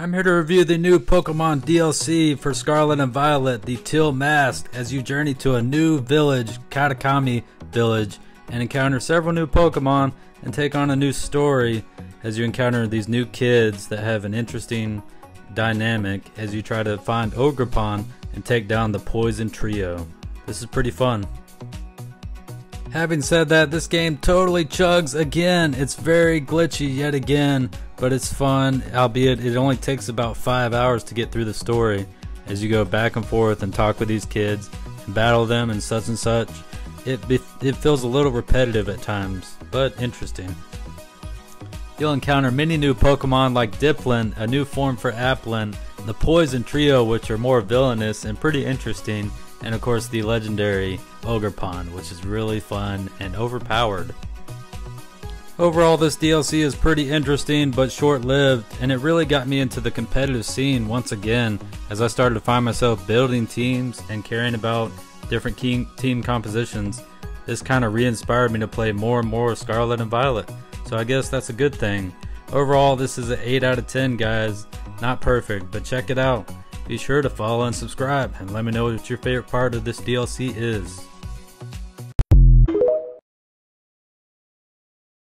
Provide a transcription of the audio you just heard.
I'm here to review the new Pokemon DLC for Scarlet and Violet, the Teal Mask, as you journey to a new village, Kitakami Village, and encounter several new Pokemon and take on a new story as you encounter these new kids that have an interesting dynamic as you try to find Ogerpon and take down the Poison Trio. This is pretty fun. Having said that, this game totally chugs again. It's very glitchy yet again, but it's fun, albeit it only takes about five hours to get through the story as you go back and forth and talk with these kids and battle them and such and such. It, it feels a little repetitive at times, but interesting. You'll encounter many new Pokemon like Dipplin, a new form for Applin, the Poison Trio, which are more villainous and pretty interesting, and of course the legendary Ogerpon, which is really fun and overpowered. Overall, this DLC is pretty interesting but short lived, and it really got me into the competitive scene once again as I started to find myself building teams and caring about different team compositions. This kind of re inspired me to play more and more Scarlet and Violet, so I guess that's a good thing. Overall, this is an 8 out of 10, guys. Not perfect, but check it out. Be sure to follow and subscribe, and let me know what your favorite part of this DLC is.